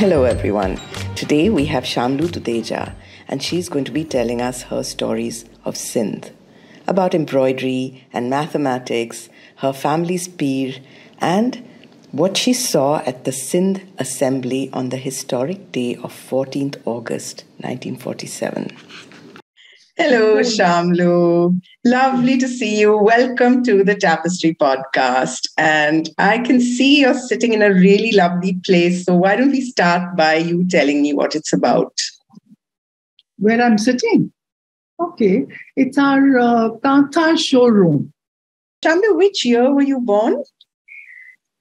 Hello, everyone. Today we have Shamlu Dudeja, and she's going to be telling us her stories of Sindh about embroidery and mathematics, her family's pir, and what she saw at the Sindh Assembly on the historic day of 14th August 1947. Hello, Shamlu. Lovely to see you. Welcome to the Tapestry podcast. And I can see you're sitting in a really lovely place. So, why don't we start by you telling me what it's about? Where I'm sitting? Okay. It's our uh, Tata showroom. Shamlu, which year were you born?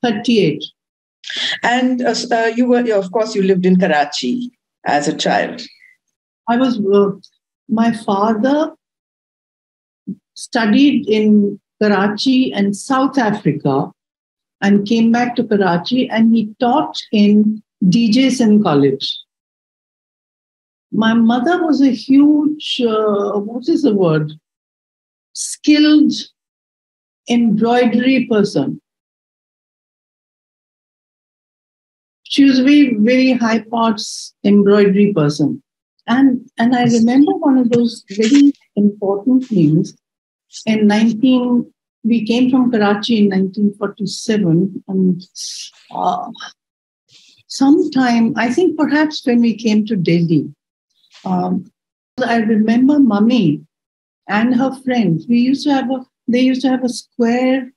38. And uh, uh, you were, of course, you lived in Karachi as a child. I was uh, my father studied in Karachi and South Africa and came back to Karachi and he taught in DJ Sindh College. My mother was a huge, uh, what is the word? Skilled embroidery person. She was a very, very high parts embroidery person. And, and I remember one of those very important things in 19, we came from Karachi in 1947. And uh, sometime, I think perhaps when we came to Delhi, um, I remember mummy and her friends. We used to have a, they used to have a square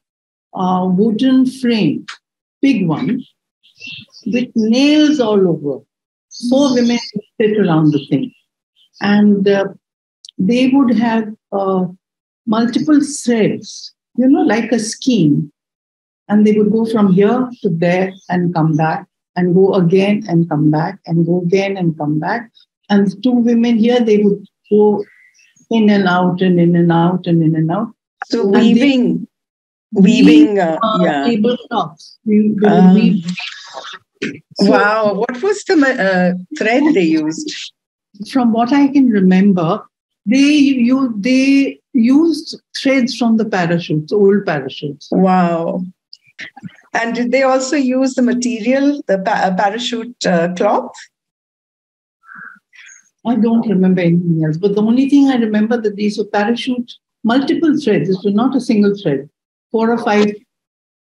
uh, wooden frame, big one, with nails all over four women sit around the thing. And uh, they would have uh, multiple threads, you know, like a skein. And they would go from here to there and come back and go again and come back and go again and come back. And the two women here, they would go in and out and in and out and in and out. So and weaving, weaving, uh, uh, yeah. Tablecloths. We, they um, weave so, wow, what was the uh, thread they used? From what I can remember, they you they used threads from the parachutes, old parachutes. Wow. And did they also use the material, the pa- uh, parachute uh, cloth? I don't remember anything else. But the only thing I remember that these were parachute, multiple threads. This was not a single thread, four or five,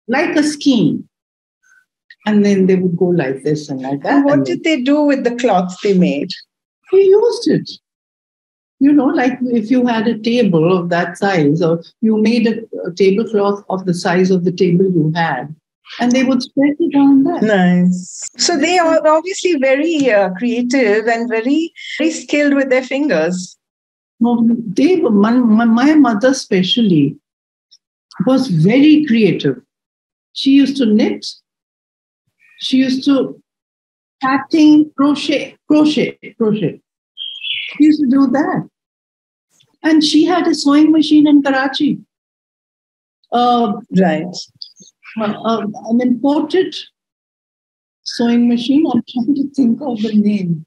like a skein and then they would go like this and like that. And what did they do with the cloths they made? They used it. You know, like if you had a table of that size, or you made a, a tablecloth of the size of the table you had, and they would spread it on that. Nice. So they are obviously very uh, creative and very, very skilled with their fingers. No, they, my, my mother especially was very creative. She used to knit she used to cutting crochet, crochet, crochet. She used to do that. And she had a sewing machine in Karachi. Uh, right. Uh, uh, an imported sewing machine. I'm trying to think of the name.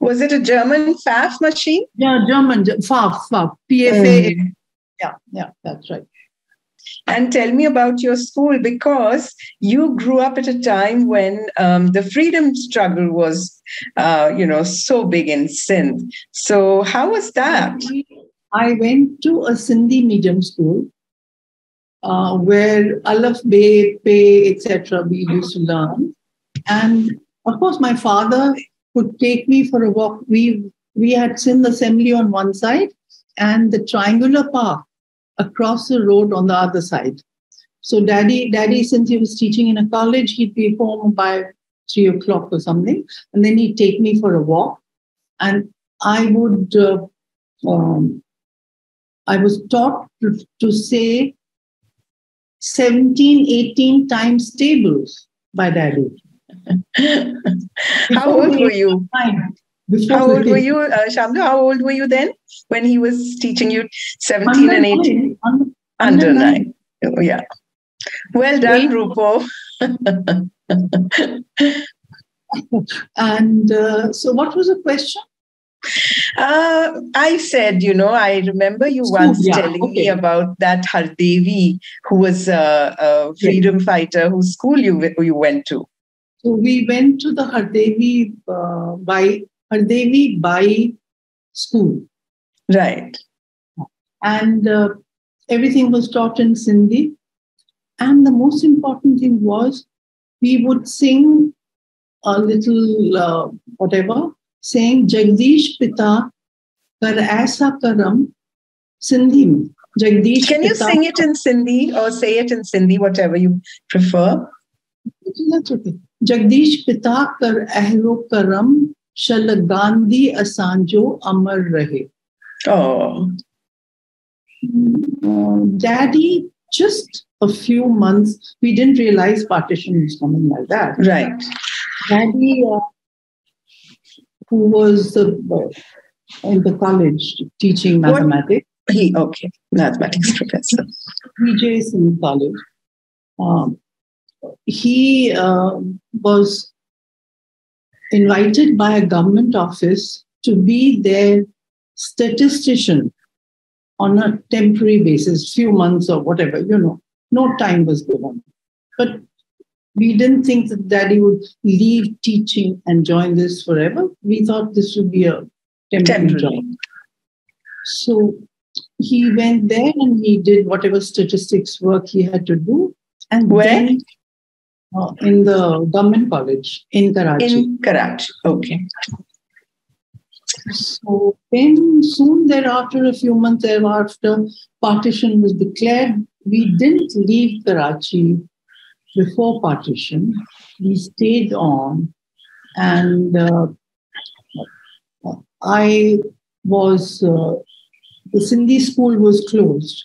Was it a German Pfaff machine? Yeah, German, Pfaff, Pfaff, P-F-A. Mm. Yeah, yeah, that's right and tell me about your school because you grew up at a time when um, the freedom struggle was, uh, you know, so big in Sindh. So how was that? I went to a Sindhi medium school uh, where Alaf, Be, Pe, etc. we used to learn. And of course, my father would take me for a walk. We we had Sindh Assembly on one side and the triangular park across the road on the other side. So daddy, daddy, since he was teaching in a college, he'd be home by three o'clock or something, and then he'd take me for a walk, and I would, uh, um, I was taught to, to say 17, 18 times tables by daddy. How old were you? How old were you, uh, Shamlu? How old were you then when he was teaching you 17 under and 18? Under, under, under nine. nine. Oh, yeah. Well done, Rupo. and uh, so, what was the question? Uh, I said, you know, I remember you once yeah, telling okay. me about that Hardevi, who was a, a freedom fighter whose school you you went to. So we went to the Hardevi uh, by Hardevi Bai school. Right. And uh, everything was taught in Sindhi. And the most important thing was we would sing a little uh, whatever, saying Jagdish Pita Kar Aisa Karam Sindhi. Jagdish Can you Pita sing it in Sindhi or say it in Sindhi, whatever you prefer? That's okay. Jagdish Pita Kar Ahlo Karam शल गांधी असांजो अमर रहे oh daddy just a few months we didn't realize partition was coming like that right daddy uh, who was the, uh, in the college teaching mathematics what? he okay mathematics professor PJ Singh college um, he uh, was invited by a government office to be their statistician on a temporary basis, few months or whatever, you know, no time was given. But we didn't think that daddy would leave teaching and join this forever. We thought this would be a temporary, temporary. job. So he went there and he did whatever statistics work he had to do. And Where? then uh, in the government college in Karachi. In Karachi, okay. So then, soon thereafter, a few months thereafter, partition was declared. We didn't leave Karachi before partition. We stayed on, and uh, I was uh, the Sindhi school was closed,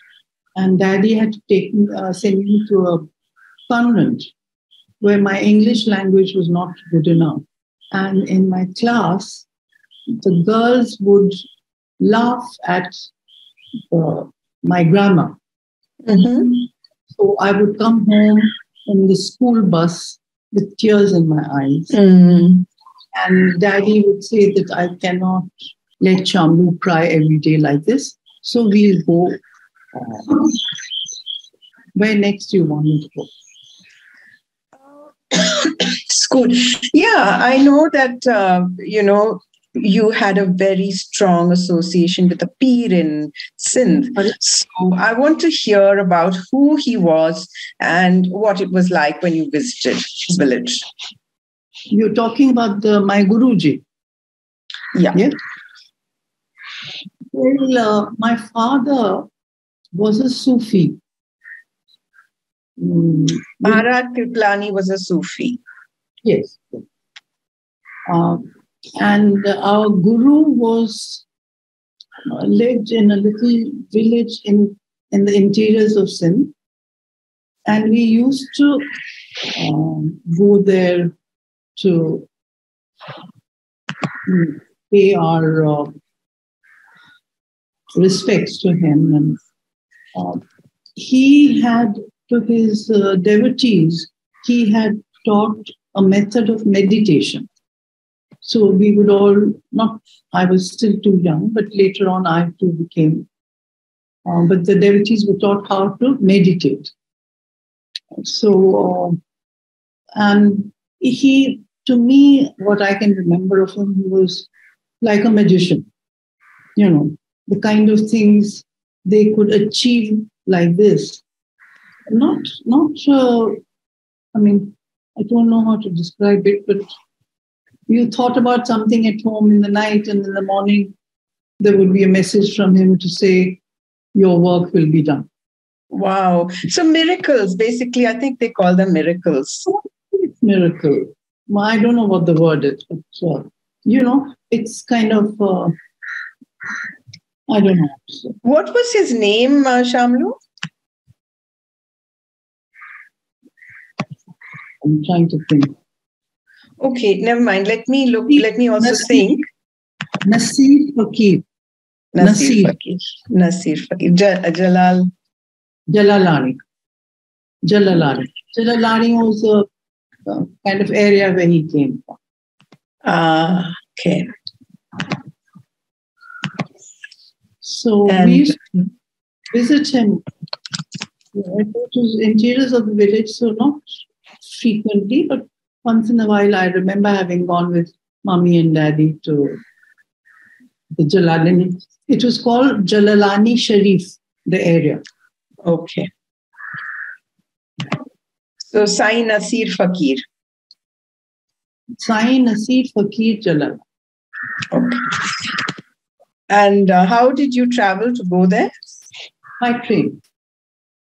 and Daddy had to take uh, send me to a convent where my English language was not good enough. And in my class, the girls would laugh at uh, my grammar. Mm-hmm. So I would come home in the school bus with tears in my eyes. Mm-hmm. And daddy would say that I cannot let Shamlu cry every day like this. So we'll go. Uh, where next do you want me to go? School. Yeah, I know that, uh, you know, you had a very strong association with a pir in Sindh. So I want to hear about who he was and what it was like when you visited his village. You're talking about the, my Guruji. Yeah. yeah? Well, uh, my father was a Sufi. Mm. Maharaj Kriplani was a Sufi. Yes. Uh, and our guru was uh, lived in a little village in, in the interiors of Sindh. And we used to um, go there to mm, pay our uh, respects to him. And uh, he had, to his uh, devotees, he had taught a method of meditation. So we would all not, I was still too young, but later on I too became. Um, but the devotees were taught how to meditate. So, uh, and he, to me, what I can remember of him, he was like a magician. You know, the kind of things they could achieve like this. Not, not, uh, I mean, I don't know how to describe it, but you thought about something at home in the night, and in the morning, there would be a message from him to say, Your work will be done. Wow. So, miracles, basically, I think they call them miracles. It's miracle. I don't know what the word is, but uh, you know, it's kind of, uh, I don't know. What was his name, uh, Shamlu? I'm trying to think. Okay, never mind. Let me look. Let me also Nasir, think. Nasir Faqir. Nasir, Faqir. Nasir Faqir. Jalal. Jalalani. Jalalani. Jalalani was a, a kind of area where he came from. Ah, okay. So and, we used to visit him. It was interiors of the village, so not frequently, but once in a while, I remember having gone with mommy and daddy to the Jalalani. It was called Jalalani Sharif, the area. Okay. So Sai Nasir Faqir. Sai Nasir Faqir Jalal. Okay. And uh, how did you travel to go there? By train.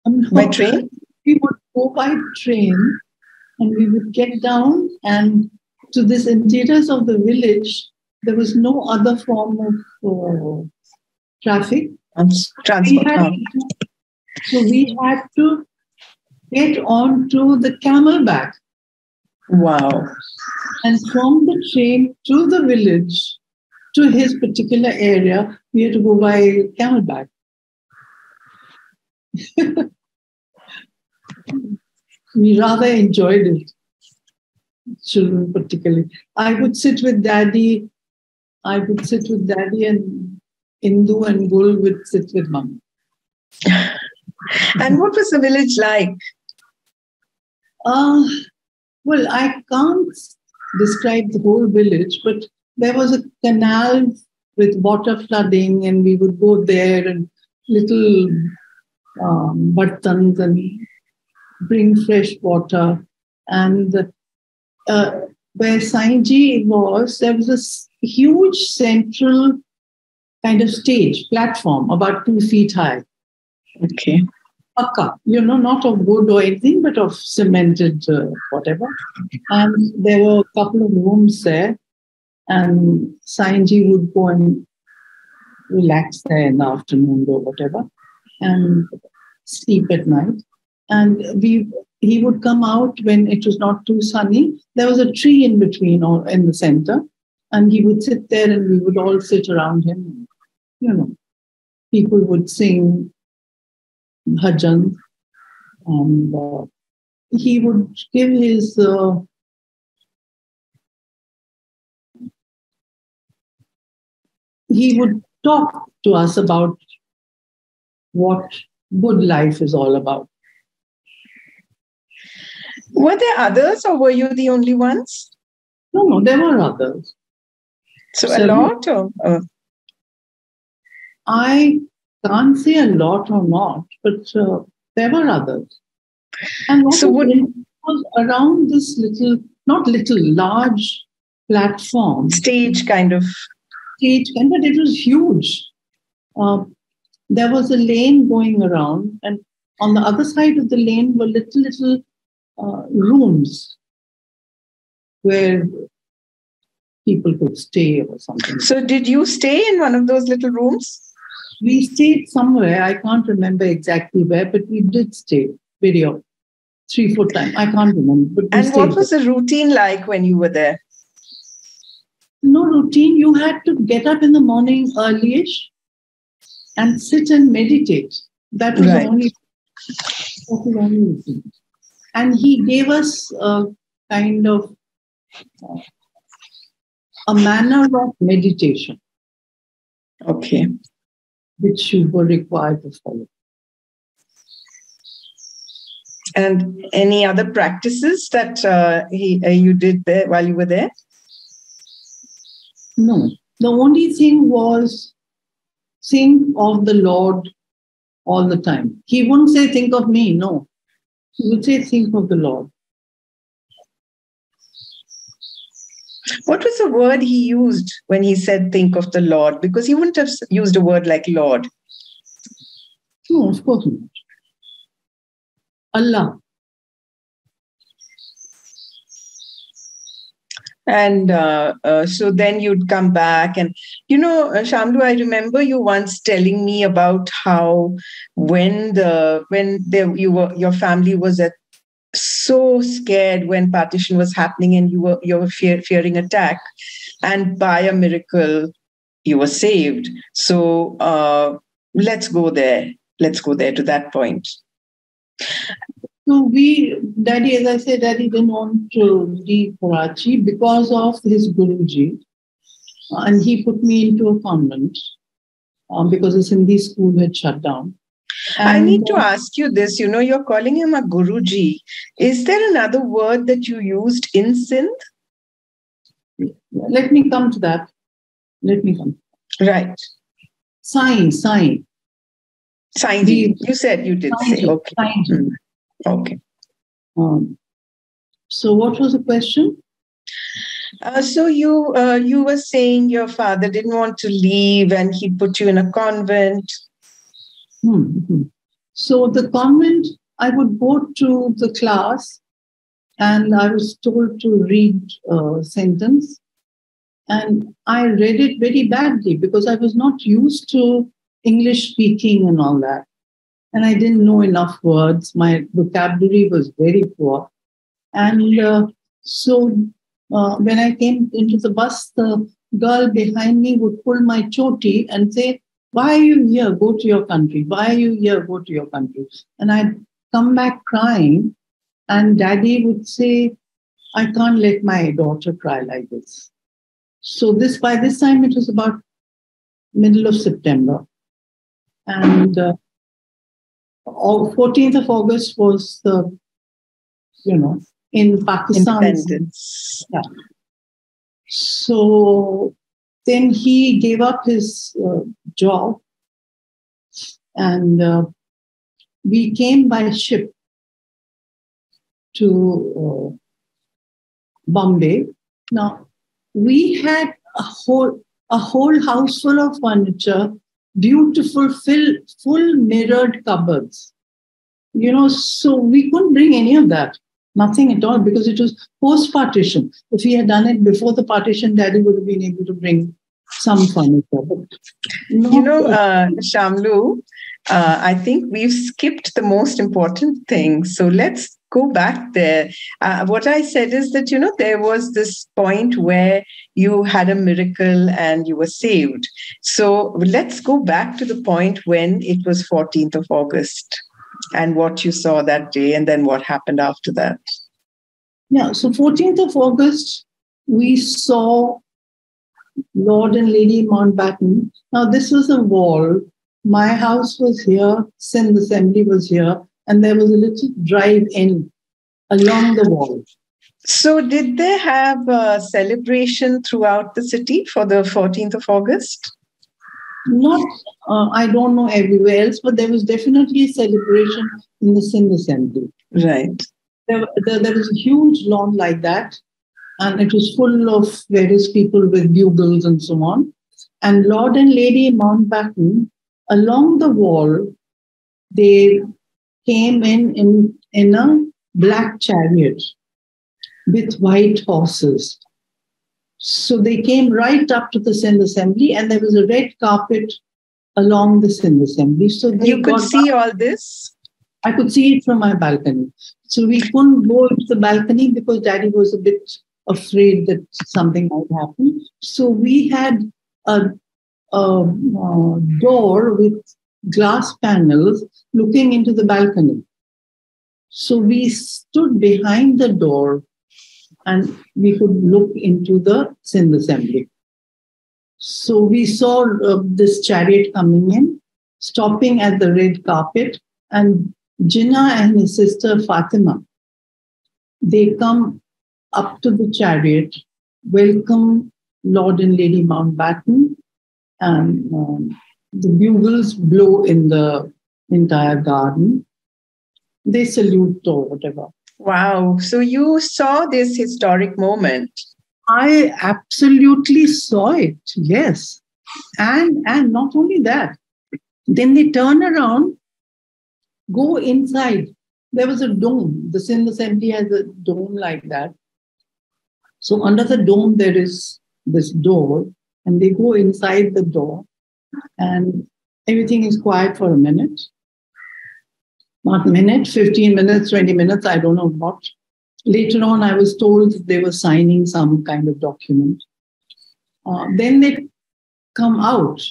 Um, by train? We would go by train and we would get down and to this interiors of the village, there was no other form of uh, traffic. Transport. We had, so we had to get on to the camelback. Wow. And from the train to the village, to his particular area, we had to go by camelback. we rather enjoyed it, children particularly. I would sit with daddy. I would sit with daddy, and Indu and Gul would sit with mom. and what was the village like? Uh, well, I can't describe the whole village, but there was a canal with water flooding, and we would go there and little um, buttons and bring fresh water. And uh, where Sainji was, there was a huge central kind of stage, platform, about two feet high. Okay. Akka, you know, not of wood or anything, but of cemented uh, whatever. And there were a couple of rooms there, and Sainji would go and relax there in the afternoon or whatever, and sleep at night and we he would come out when it was not too sunny. There was a tree in between or in the center, and he would sit there, and we would all sit around him. You know, people would sing bhajan, and uh, he would give his. Uh, he would talk to us about what good life is all about. Were there others, or were you the only ones? No, no, there were others. So, so a lot, or uh... I can't say a lot or not, but uh, there were others. And what so would... was around this little, not little, large platform, stage kind of stage kind, but it was huge. Uh, there was a lane going around, and on the other side of the lane were little, little uh, rooms where people could stay or something. So, did you stay in one of those little rooms? We stayed somewhere. I can't remember exactly where, but we did stay video three, four times. I can't remember. and what was there. the routine like when you were there? No routine. You had to get up in the morning earlyish and sit and meditate. That was right. only. That was only routine and he gave us a kind of uh, a manner of meditation. Okay. Which you were required to follow. And any other practices that uh, he uh, you did there while you were there? No. The only thing was think of the Lord all the time. He wouldn't say, think of me. No. He would say, think of the Lord. What was the word he used when he said, think of the Lord? Because he wouldn't have used a word like Lord. No, of course not. Allah. And uh, uh, so then you'd come back and you know uh, shamlu i remember you once telling me about how when the when there you were your family was at so scared when partition was happening and you were you were fear, fearing attack. And by a miracle you were saved. So uh, let's go there. Let's go there to that point so we, Daddy, as I said, Daddy didn't want to leave Karachi because of his Guruji. And he put me into a convent um, because the Sindhi school had shut down. And, I need to ask you this. You know, you're calling him a Guruji. Is there another word that you used in Sindh? Let me come to that. Let me come. Right. Sain, sain. Sain. You said you did say. Okay. Okay. Um, so, what was the question? Uh, so you uh, you were saying your father didn't want to leave, and he put you in a convent. Mm-hmm. So the convent, I would go to the class, and I was told to read a sentence, and I read it very badly because I was not used to English speaking and all that, and I didn't know enough words. My vocabulary was very poor, and uh, so uh, when I came into the bus, the girl behind me would pull my choti and say, Why are you here? Go to your country. Why are you here? Go to your country. And I'd come back crying, and daddy would say, I can't let my daughter cry like this. So this by this time it was about middle of September. And uh, 14th of August was the, you know, in Pakistan. Yeah. So then he gave up his uh, job and uh, we came by ship to uh, Bombay. Now, we had a whole, a whole house full of furniture, beautiful, full, full mirrored cupboards. You know, so we couldn't bring any of that. Nothing at all because it was post partition. If he had done it before the partition, daddy would have been able to bring some furniture. But you know, uh, Shamlu, uh, I think we've skipped the most important thing. So let's go back there. Uh, what I said is that, you know, there was this point where you had a miracle and you were saved. So let's go back to the point when it was 14th of August and what you saw that day and then what happened after that. Yeah, so 14th of August, we saw Lord and Lady Mountbatten. Now, this was a wall. My house was here, Sindh Assembly was here, and there was a little drive in along the wall. So, did they have a celebration throughout the city for the 14th of August? Not, uh, I don't know everywhere else, but there was definitely a celebration in the Sindh Assembly. Right. There, there, there was a huge lawn like that, and it was full of various people with bugles and so on. And Lord and Lady Mountbatten, along the wall, they came in in, in a black chariot with white horses. So they came right up to the Sindh Assembly, and there was a red carpet along the Sindh Assembly. So you could see up. all this. I could see it from my balcony. So we couldn't go into the balcony because Daddy was a bit afraid that something might happen. So we had a, a, a door with glass panels looking into the balcony. So we stood behind the door and we could look into the Sindh assembly. So we saw uh, this chariot coming in, stopping at the red carpet, and Jinnah and his sister Fatima, they come up to the chariot, welcome Lord and Lady Mountbatten, and um, the bugles blow in the entire garden. They salute or whatever. Wow. So you saw this historic moment. I absolutely saw it, yes. And and not only that, then they turn around, go inside. There was a dome. The Sindh Assembly has a dome like that. So under the dome there is this door, and they go inside the door, and everything is quiet for a minute not minute, 15 minutes, 20 minutes, I don't know what. Later on, I was told they were signing some kind of document. Uh, then they come out,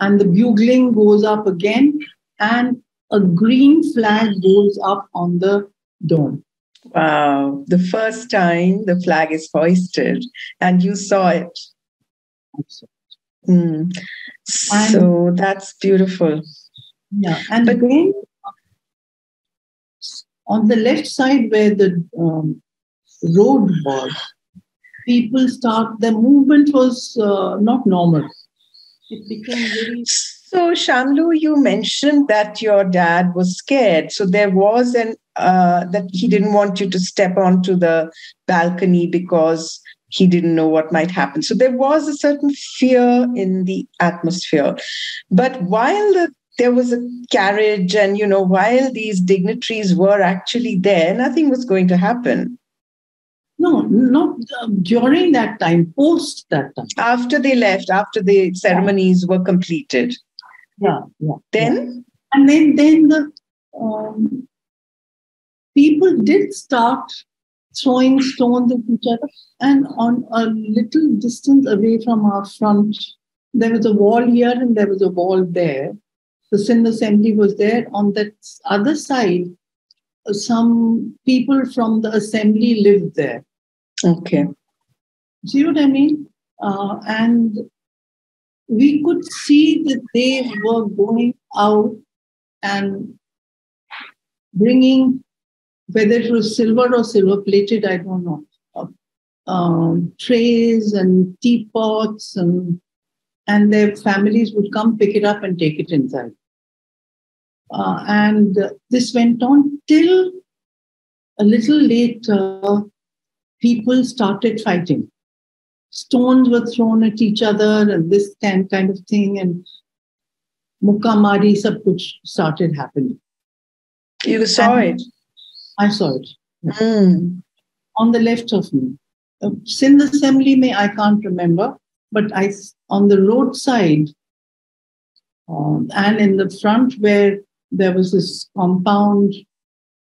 and the bugling goes up again, and a green flag goes up on the dome. Wow, the first time the flag is hoisted, and you saw it. Mm. So that's beautiful. Yeah, and but, then on the left side where the um, road was, people start, the movement was uh, not normal. It became very. So, Shamlu, you mentioned that your dad was scared. So there was an uh, that he didn't want you to step onto the balcony because he didn't know what might happen. So there was a certain fear in the atmosphere. But while the, there was a carriage and, you know, while these dignitaries were actually there, nothing was going to happen. No, not uh, during that time, post that time. After they left, after the ceremonies yeah. were completed. Yeah, yeah. Then? Yeah. And then, then the um, people did start throwing stones at each other. And on a little distance away from our front, there was a wall here and there was a wall there. The Sindh Assembly was there. On that other side, some people from the assembly lived there. Okay. See what I mean? Uh, and we could see that they were going out and bringing whether it was silver or silver plated, I don't know. Um, trays and teapots and and their families would come pick it up and take it inside. Uh, and this went on till a little later, people started fighting. Stones were thrown at each other and this kind, kind of thing. And Mukamari sab kuch started happening. You saw and, it? I saw it. Mm. On the left of me. Uh, Sindh Assembly, may I can't remember, but I on the roadside um, and in the front where there was this compound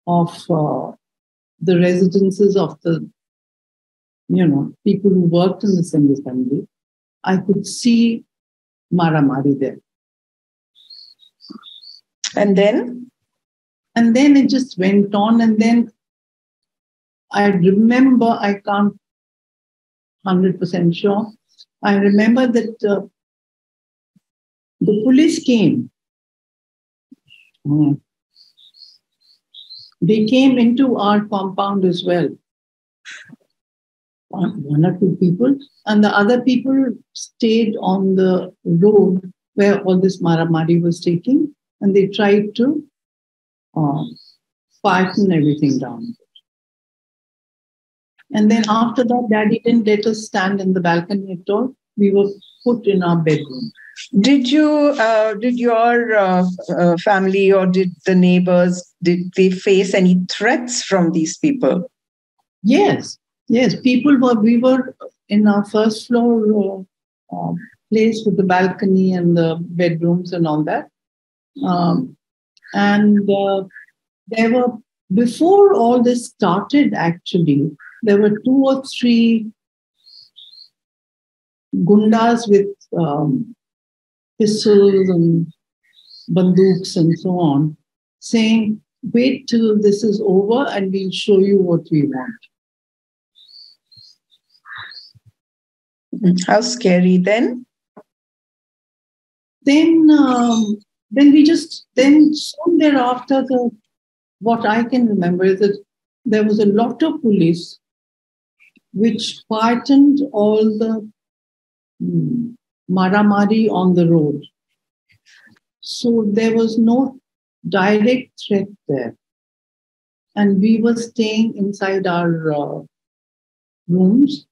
of uh, the residences of the you know people who worked in the Sindh Assembly, I could see Maramari there. And then and then it just went on. And then I remember, I can't 100% sure, I remember that uh, the police came. Mm. They came into our compound as well. One or two people, and the other people stayed on the road where all this Maramari was taking, and they tried to uh, everything down. And then after that, daddy didn't let us stand in the balcony at all. We were put in our bedroom. Did you, uh, did your uh, uh, family or did the neighbors, did they face any threats from these people? Yes, yes. People were, we were in our first floor uh, uh, place with the balcony and the bedrooms and all that. Um, and uh, there were, before all this started, actually, there were two or three gundas with um, pistols and bandooks and so on, saying, wait till this is over and we'll show you what we want. How scary then? Then um, then we just then soon thereafter the what I can remember is that there was a lot of police which quietened all the hmm, maramari on the road. So there was no direct threat there. And we were staying inside our uh, rooms.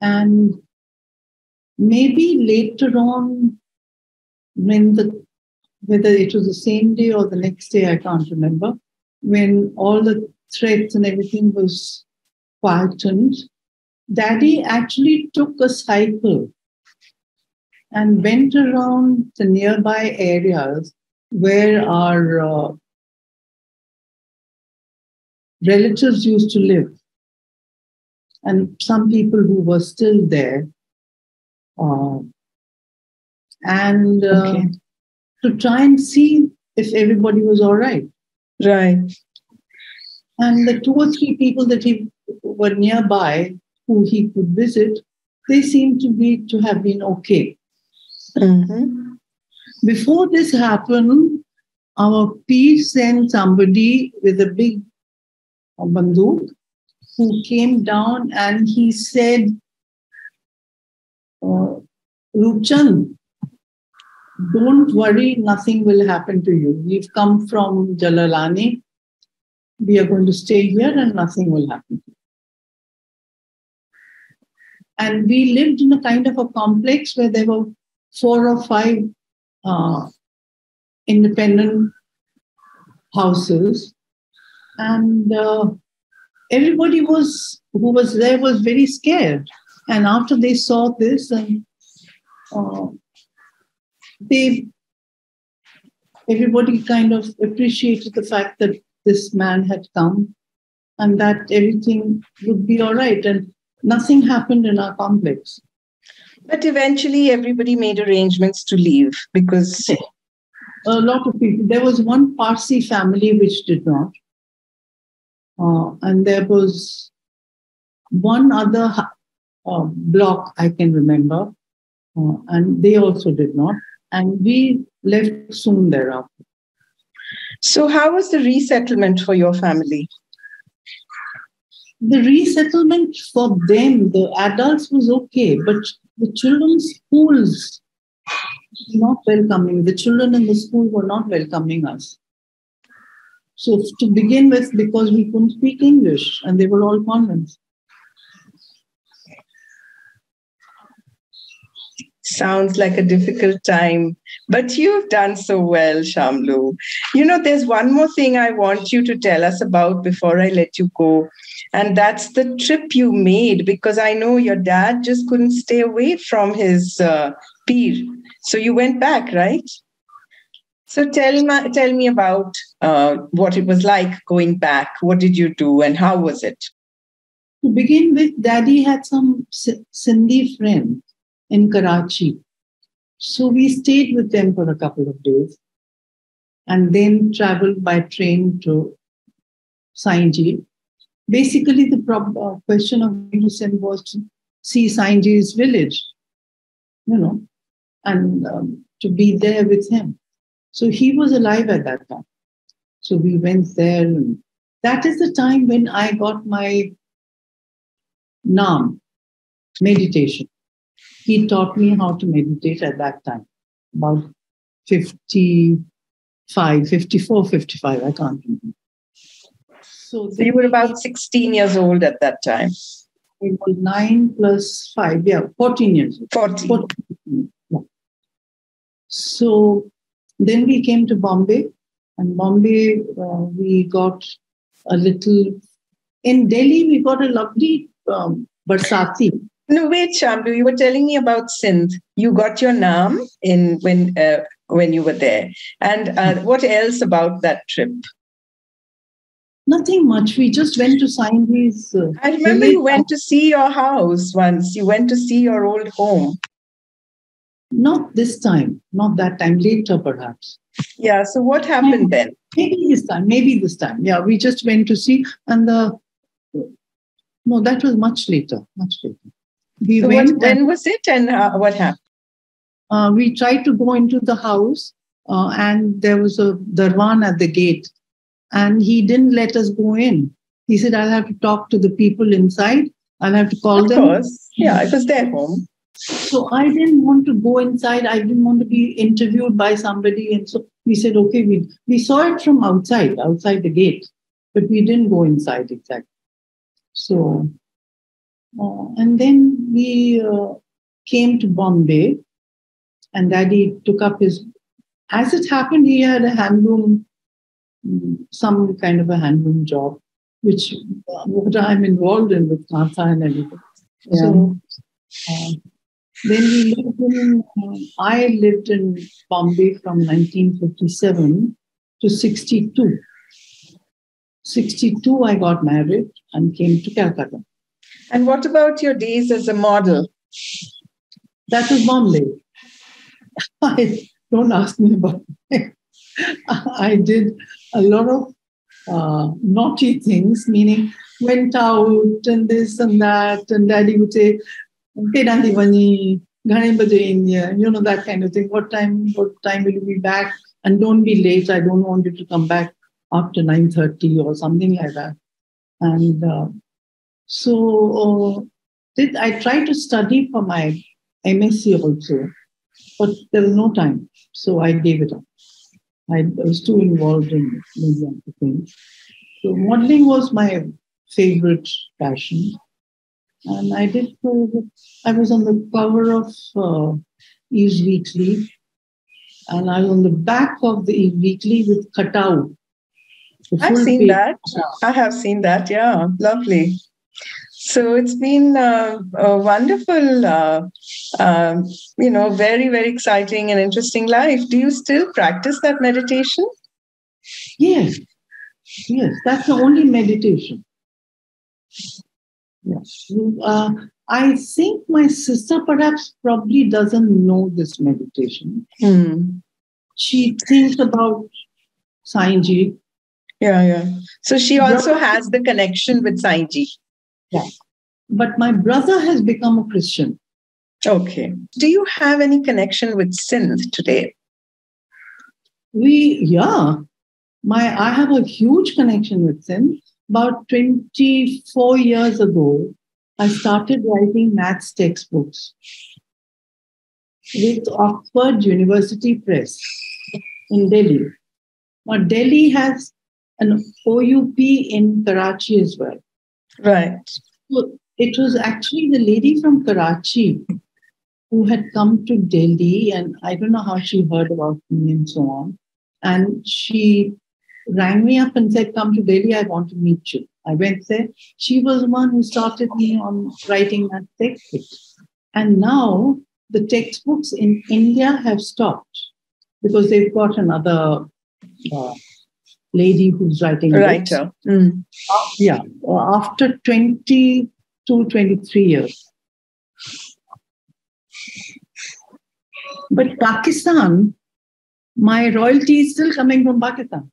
And maybe later on, when the whether it was the same day or the next day, I can't remember, when all the threats and everything was quietened, Daddy actually took a cycle and went around the nearby areas where our uh, relatives used to live. And some people who were still there. Uh, and uh, okay to try and see if everybody was all right. Right. And the two or three people that he were nearby who he could visit, they seemed to be to have been okay. Mm-hmm. Before this happened, our pir sent somebody with a big banduk who came down and he said, uh, Rupchand, don't worry, nothing will happen to you. We've come from Jalalani. We are going to stay here and nothing will happen And we lived in a kind of a complex where there were four or five uh, independent houses. And uh, everybody was who was there was very scared. And after they saw this, and uh, they everybody kind of appreciated the fact that this man had come and that everything would be all right. And nothing happened in our complex. But eventually, everybody made arrangements to leave because. A lot of people. There was one Parsi family which did not. Uh, and there was one other uh, block I can remember, uh, and they also did not. And we left soon thereafter. So, how was the resettlement for your family? The resettlement for them, the adults was okay, but the children's schools were not welcoming. The children in the school were not welcoming us. So to begin with, because we couldn't speak English and they were all convents. Sounds like a difficult time, but you've done so well, Shamlu. You know, there's one more thing I want you to tell us about before I let you go. And that's the trip you made, because I know your dad just couldn't stay away from his uh, pir. So you went back, right? So tell me, tell me about uh, what it was like going back. What did you do, and how was it? To begin with, Daddy had some Sindhi friends in Karachi, so we stayed with them for a couple of days, and then traveled by train to Sainji. Basically, the prob- uh, question of Sindh was to see Sainji's village, you know, and um, to be there with him. So he was alive at that time. So we went there. And that is the time when I got my Naam, meditation. He taught me how to meditate at that time, about 55, 54, 55, I can't remember. So, so you were about 16 years old at that time. It was 9 plus 5, yeah, 14 years. 14. 14 yeah. So then we came to Bombay, and Bombay, uh, we got a little. In Delhi, we got a lovely um, Barsati. No, wait, Shamlu, you were telling me about Sindh. You got your Naam in when uh, when you were there, and uh, what else about that trip? Nothing much. We just went to Sainji's. Uh, I remember you went to see your house once. You went to see your old home. Not this time, not that time, later perhaps. Yeah, so what happened then? Maybe this time, maybe this time. Yeah, we just went to see, and the no, that was much later, much later. We so went what, when was it and uh, what happened? Uh, we tried to go into the house, uh, and there was a darwan at the gate, and he didn't let us go in. He said, I'll have to talk to the people inside. I'll have to call of them. Of course. Yeah, it was their home. So I didn't want to go inside. I didn't want to be interviewed by somebody. And so we said, okay, we, we saw it from outside, outside the gate, but we didn't go inside exactly. So, and then we uh, came to Bombay and daddy took up his, as it happened, he had a handloom, mm, some kind of a handloom job, which uh, what I'm involved in with Kantha and everything. Yeah. So, uh, then we lived in, uh, I lived in Bombay from 1957 to 62. 62, I got married and came to Calcutta. And what about your days as a model? That was Bombay. I, don't ask me about it. I did a lot of uh, naughty things, meaning went out and this and that, and daddy would say, you know, that kind of thing. What time, what time will you be back? and don't be late. I don't want you to come back after 9.30 or something like that. And uh, so uh, did, I tried to study for my MSc also, but there was no time. So I gave it up. I was too involved in other things. So modeling was my favorite passion. And I did, uh, I was on the cover of uh, Eve's Weekly. And I was on the back of the Eve Weekly with cutout. I've seen page. that. I have seen that. Yeah, lovely. So it's been uh, a wonderful, uh, uh, you know, very, very exciting and interesting life. Do you still practice that meditation? Yes. Yes, that's the only meditation. Yes. Uh, I think my sister perhaps probably doesn't know this meditation. Hmm. She thinks about Sainji. Yeah, yeah. So she also has the connection with Sainji. Yeah. But my brother has become a Christian. Okay. Do you have any connection with Sindh today? We, yeah. My, I have a huge connection with Sindh. About 24 years ago, I started writing maths textbooks with Oxford University Press in Delhi. Now, Delhi has an OUP in Karachi as well. Right. So it was actually the lady from Karachi who had come to Delhi, and I don't know how she heard about me and so on. And she rang me up and said, Come to Delhi, I want to meet you. I went there. She was the one who started me on writing that textbook. And now the textbooks in India have stopped because they've got another uh, lady who's writing writer. Mm. Uh, yeah, after 22, 23 years. But Pakistan, my royalty is still coming from Pakistan.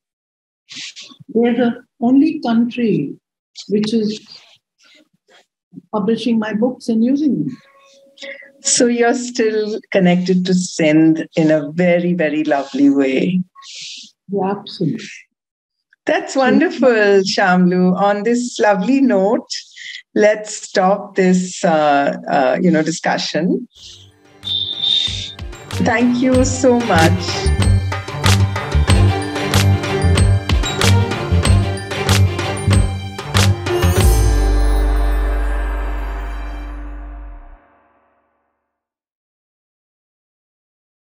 They're the only country which is publishing my books and using them. So you're still connected to Sindh in a very, very lovely way. Yeah, absolutely. That's wonderful, Shamlu. On this lovely note, let's stop this, uh, uh, you know, discussion. Thank you so much.